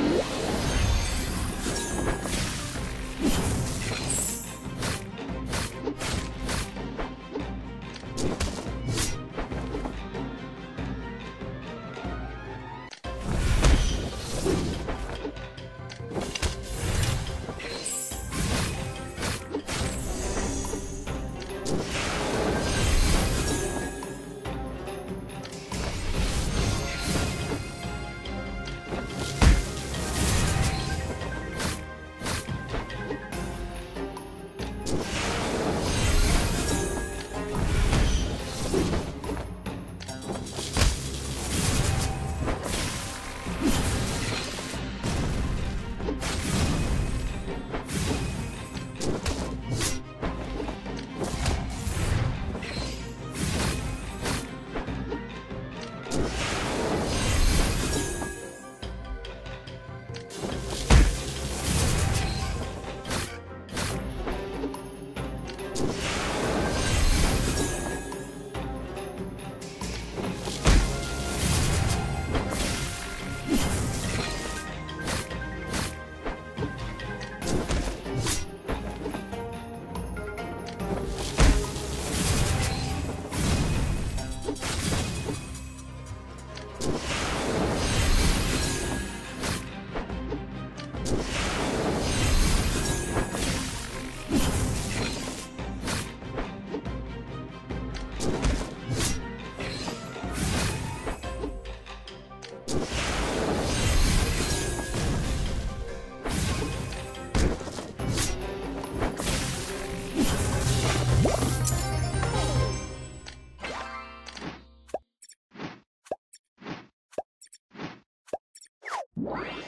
Yeah. you